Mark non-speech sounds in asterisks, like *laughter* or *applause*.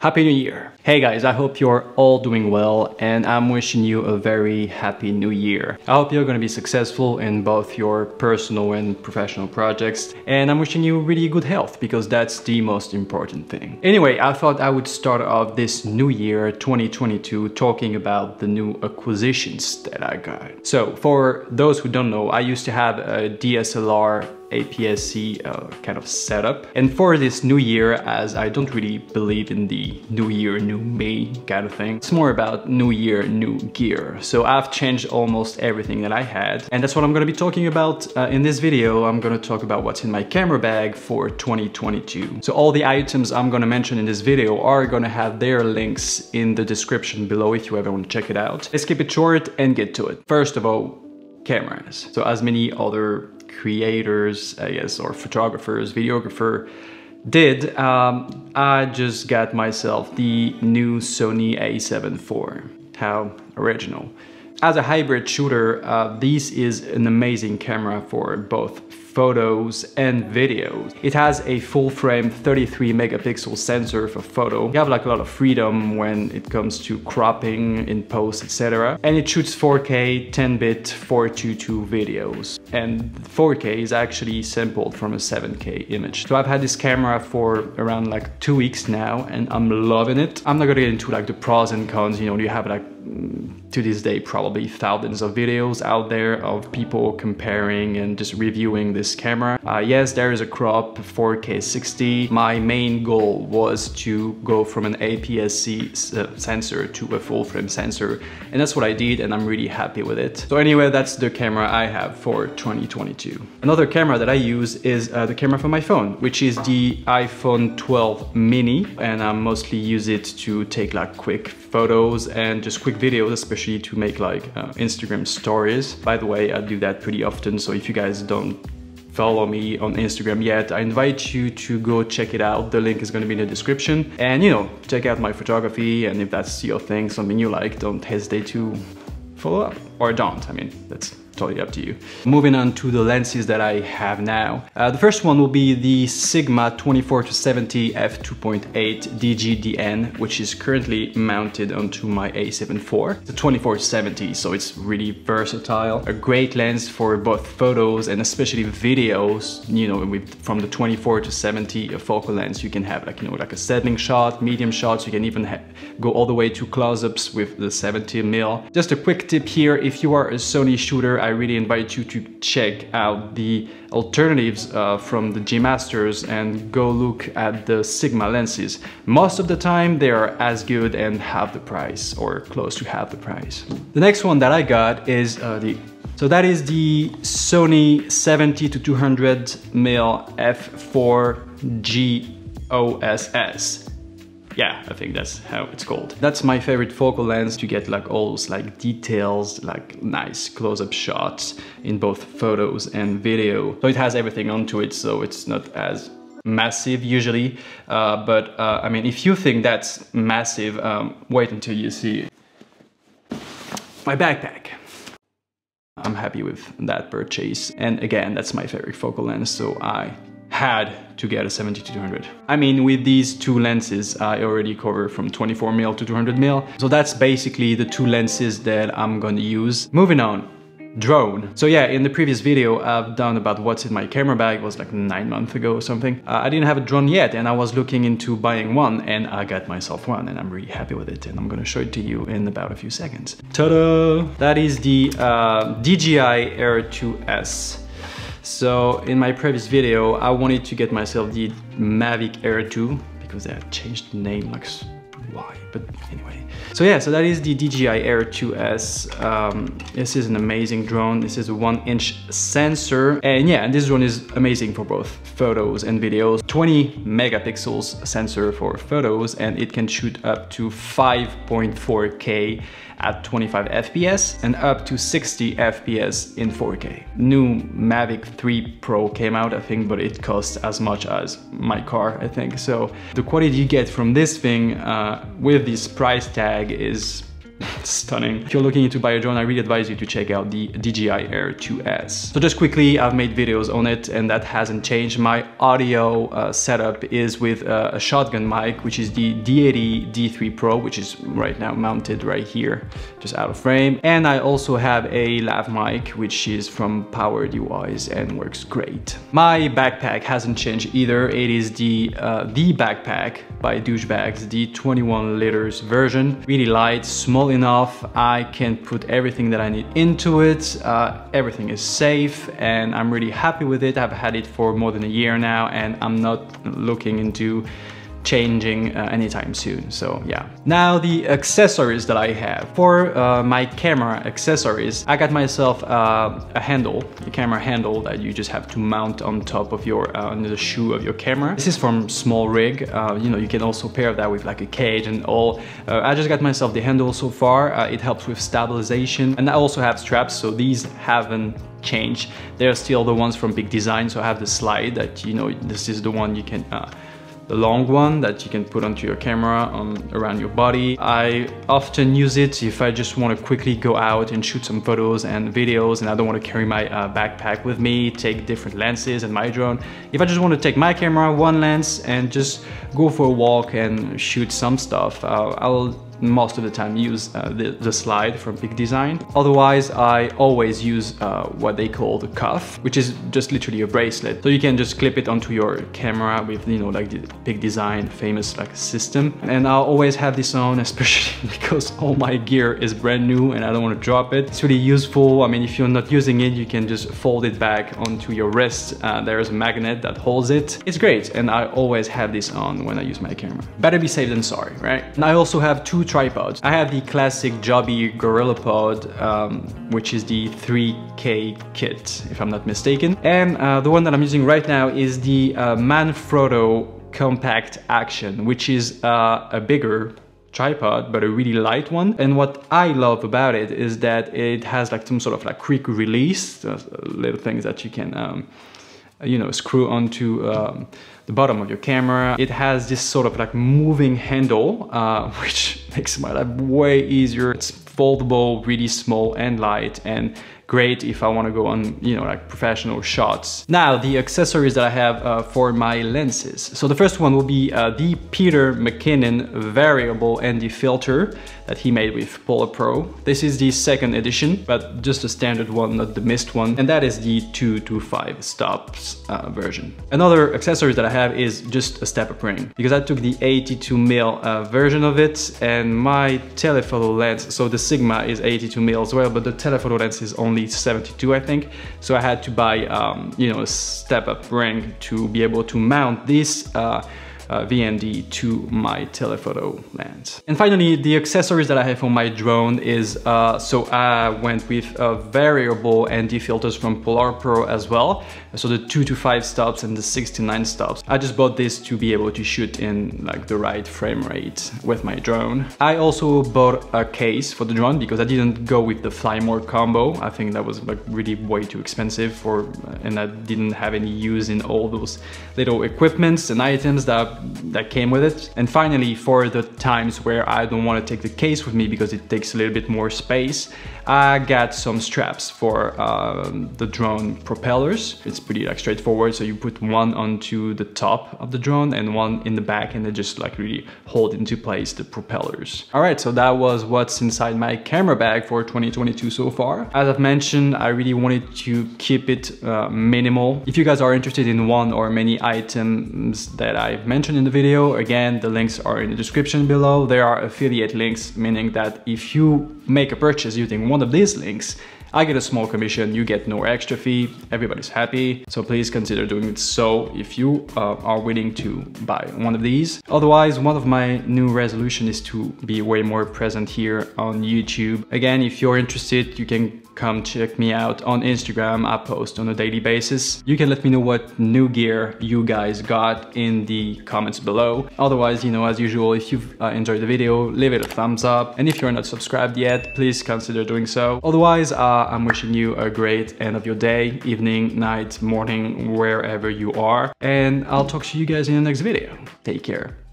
Happy New Year! Hey guys, I hope you're all doing well and I'm wishing you a very happy new year. I hope you're gonna be successful in both your personal and professional projects and I'm wishing you really good health because that's the most important thing. Anyway, I thought I would start off this new year 2022 talking about the new acquisitions that I got. So for those who don't know, I used to have a DSLR APS-C uh, kind of setup. And for this new year, as I don't really believe in the new year, new me kind of thing, it's more about new year, new gear. So I've changed almost everything that I had. And that's what I'm gonna be talking about uh, in this video. I'm gonna talk about what's in my camera bag for 2022. So all the items I'm gonna mention in this video are gonna have their links in the description below if you ever want to check it out. Let's keep it short and get to it. First of all, cameras. So as many other creators, I guess, or photographers, videographer did, um, I just got myself the new Sony a7 IV. How original. As a hybrid shooter, uh, this is an amazing camera for both photos and videos. It has a full frame 33 megapixel sensor for photo. You have like a lot of freedom when it comes to cropping in post, etc. And it shoots 4K 10-bit 422 videos. And 4K is actually sampled from a 7K image. So I've had this camera for around like two weeks now and I'm loving it. I'm not gonna get into like the pros and cons, you know, you have like to this day probably thousands of videos out there of people comparing and just reviewing this camera. Uh, yes, there is a crop 4K 60. My main goal was to go from an APS-C uh, sensor to a full frame sensor and that's what I did and I'm really happy with it. So anyway, that's the camera I have for 2022. Another camera that I use is uh, the camera for my phone, which is the iPhone 12 mini and I mostly use it to take like quick photos and just quick videos, especially to make like uh, Instagram stories. By the way, I do that pretty often, so if you guys don't follow me on Instagram yet, I invite you to go check it out. The link is gonna be in the description. And you know, check out my photography and if that's your thing, something you like, don't hesitate to follow up or don't. I mean, that's totally up to you. Moving on to the lenses that I have now. Uh, the first one will be the Sigma 24-70 f2.8 DGDN, which is currently mounted onto my a7 IV. It's a 24-70, so it's really versatile. A great lens for both photos and especially videos. You know, with, from the 24 to 70 a focal lens, you can have like, you know, like a settling shot, medium shots. You can even go all the way to close-ups with the 70 mil. Just a quick tip here, if you are a Sony shooter, I really invite you to check out the alternatives uh, from the G Masters and go look at the Sigma lenses. Most of the time they are as good and half the price or close to half the price. The next one that I got is uh, the so that is the Sony 70 to 200 mm f4 GOSS yeah, I think that's how it's called. That's my favorite focal lens to get like all those like details, like nice close-up shots in both photos and video. So it has everything onto it, so it's not as massive usually. Uh, but uh, I mean, if you think that's massive, um, wait until you see my backpack. I'm happy with that purchase. And again, that's my favorite focal lens, so I had to get a 70-200. I mean, with these two lenses, I already cover from 24mm to 200mm. So that's basically the two lenses that I'm gonna use. Moving on, drone. So yeah, in the previous video I've done about what's in my camera bag, it was like nine months ago or something. Uh, I didn't have a drone yet and I was looking into buying one and I got myself one and I'm really happy with it and I'm gonna show it to you in about a few seconds. Ta-da! That is the uh, DJI Air 2S. So in my previous video, I wanted to get myself the Mavic Air 2 because they had changed the name like why, but anyway. So yeah, so that is the DJI Air 2S. Um, this is an amazing drone. This is a one inch sensor. And yeah, and this drone is amazing for both photos and videos. 20 megapixels sensor for photos and it can shoot up to 5.4K at 25 FPS and up to 60 FPS in 4K. New Mavic 3 Pro came out, I think, but it costs as much as my car, I think. So the quality you get from this thing uh, with this price tag is *laughs* stunning. If you're looking into buy a drone, I really advise you to check out the DJI Air 2S. So just quickly, I've made videos on it and that hasn't changed. My audio uh, setup is with uh, a shotgun mic, which is the Deity D3 Pro, which is right now mounted right here, just out of frame. And I also have a lav mic, which is from PowerDeWise and works great. My backpack hasn't changed either. It is the, uh, the backpack by Douchebags, the 21 liters version. Really light, small enough. I can put everything that I need into it. Uh, everything is safe and I'm really happy with it. I've had it for more than a year now and I'm not looking into changing uh, anytime soon. So yeah. Now the accessories that I have. For uh, my camera accessories I got myself uh, a handle a camera handle that you just have to mount on top of your uh, the shoe of your camera. This is from SmallRig uh, you know you can also pair that with like a cage and all. Uh, I just got myself the handle so far. It helps with stabilization. And I also have straps so these haven't changed. They're still the ones from Peak Design so I have the slide that you know this is the one you can the long one that you can put onto your camera on around your body. I often use it if I just want to quickly go out and shoot some photos and videos and I don't want to carry my uh, backpack with me, take different lenses and my drone. If I just want to take my camera, one lens and just go for a walk and shoot some stuff, uh, I'll most of the time use uh, the, the, slide from Peak Design. Otherwise, I always use uh, what they call the cuff, which is just literally a bracelet. So you can just clip it onto your camera with, you know, like the Peak Design famous like system. And I'll always have this on, *laughs* especially because all my gear is brand new and I don't want to drop it. It's really useful. I mean, if you're not using it, you can just fold it back onto your wrist. Uh, there's a magnet that holds it. It's great. And I always have this on when I use my camera. Better be safe than sorry, right? And I also have two tripods. I have the classic Joby GorillaPod, um, which is the 3K kit, if I'm not mistaken. And uh, the one that I'm using right now is the uh, Manfrotto Compact Action, which is uh, a bigger tripod but a really light one and what I love about it is that it has like some sort of like quick release little things that you can um, you know screw onto um, the bottom of your camera. It has this sort of like moving handle, uh, *laughs* which makes my life way easier. It's foldable, really small and light and great if I want to go on, you know, like professional shots. Now, the accessories that I have uh, for my lenses. So the first one will be uh, the Peter McKinnon variable ND filter that he made with Polar Pro. This is the second edition, but just a standard one, not the mist one. And that is the 2 to 5 stops uh, version. Another accessory that I have is just a step-up ring because I took the 82 mil uh, version of it and my telephoto lens, so the Sigma is 82 mil as well, but the telephoto lens is only 72 I think. So I had to buy, um, you know, a step-up ring to be able to mount this uh, uh, VND to my telephoto lens. And finally, the accessories that I have on my drone is, uh, so I went with uh, variable ND filters from Polar Pro as well. So the two to five stops and the 69 stops. I just bought this to be able to shoot in like the right frame rate with my drone. I also bought a case for the drone because I didn't go with the Flymore combo. I think that was like really way too expensive for, and I didn't have any use in all those little equipments and items that that came with it. And finally, for the times where I don't want to take the case with me because it takes a little bit more space, I got some straps for um, the drone propellers. It's pretty like straightforward. So you put one onto the top of the drone and one in the back and they just like really hold into place the propellers. All right, so that was what's inside my camera bag for 2022 so far. As I've mentioned, I really wanted to keep it uh, minimal. If you guys are interested in one or many items that I've mentioned in the video, again, the links are in the description below. There are affiliate links, meaning that if you make a purchase using one of these links, I get a small commission, you get no extra fee, everybody's happy. So please consider doing it so if you uh, are willing to buy one of these. Otherwise, one of my new resolution is to be way more present here on YouTube. Again, if you're interested, you can come check me out on Instagram. I post on a daily basis. You can let me know what new gear you guys got in the comments below. Otherwise, you know, as usual, if you've uh, enjoyed the video, leave it a thumbs up. And if you're not subscribed yet, please consider doing so. Otherwise, uh, I'm wishing you a great end of your day, evening, night, morning, wherever you are. And I'll talk to you guys in the next video. Take care.